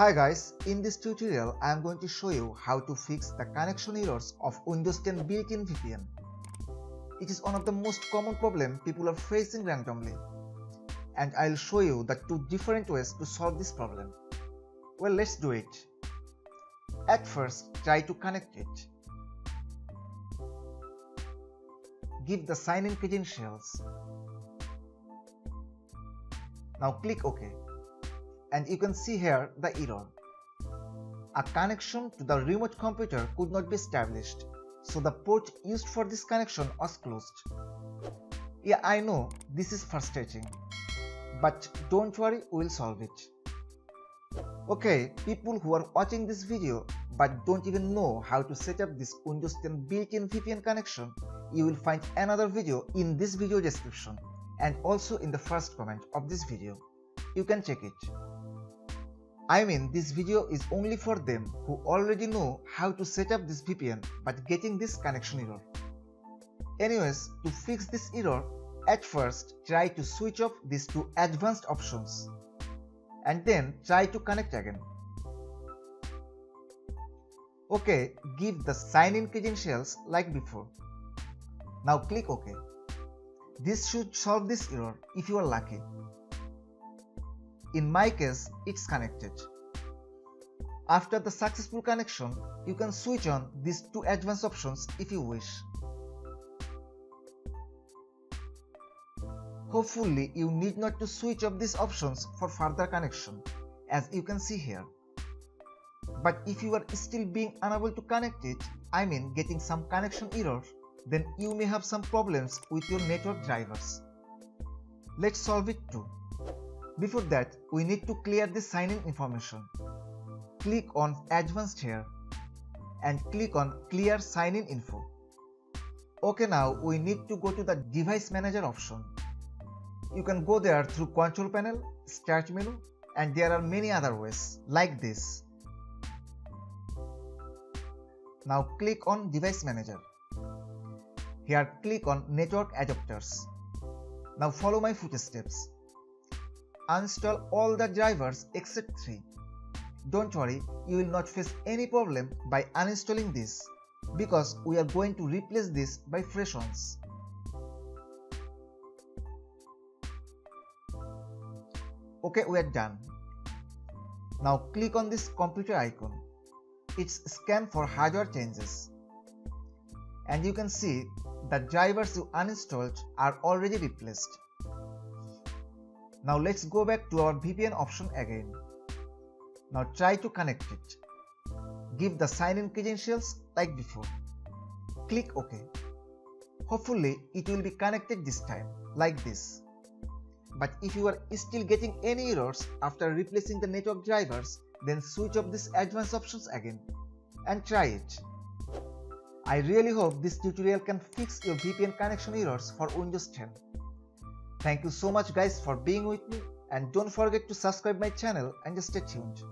Hi guys, in this tutorial I am going to show you how to fix the connection errors of Windows 10 built-in VPN. It is one of the most common problem people are facing randomly and I'll show you the two different ways to solve this problem. Well let's do it. At first try to connect it. Give the sign in credentials. Now click OK and you can see here the error. A connection to the remote computer could not be established, so the port used for this connection was closed. Yeah, I know this is frustrating, but don't worry, we'll solve it. Okay, people who are watching this video but don't even know how to set up this Windows 10 built-in VPN connection, you will find another video in this video description and also in the first comment of this video. You can check it. I mean this video is only for them who already know how to set up this VPN but getting this connection error. Anyways, to fix this error, at first try to switch off these two advanced options and then try to connect again. OK, give the sign in credentials like before. Now click OK. This should solve this error if you are lucky. In my case, it's connected. After the successful connection, you can switch on these two advanced options if you wish. Hopefully, you need not to switch off these options for further connection, as you can see here. But if you are still being unable to connect it, I mean getting some connection error, then you may have some problems with your network drivers. Let's solve it too. Before that, we need to clear the sign-in information. Click on Advanced here and click on Clear Sign-in Info. Okay, now we need to go to the Device Manager option. You can go there through Control Panel, Start menu and there are many other ways like this. Now click on Device Manager. Here click on Network Adapters. Now follow my footsteps uninstall all the drivers except 3. Don't worry, you will not face any problem by uninstalling this because we are going to replace this by fresh ones. Okay, we are done. Now click on this computer icon. It's scan for hardware changes. And you can see the drivers you uninstalled are already replaced. Now let's go back to our VPN option again. Now try to connect it. Give the sign-in credentials like before. Click OK. Hopefully it will be connected this time, like this. But if you are still getting any errors after replacing the network drivers, then switch off these advanced options again and try it. I really hope this tutorial can fix your VPN connection errors for Windows 10. Thank you so much guys for being with me and don't forget to subscribe my channel and stay tuned.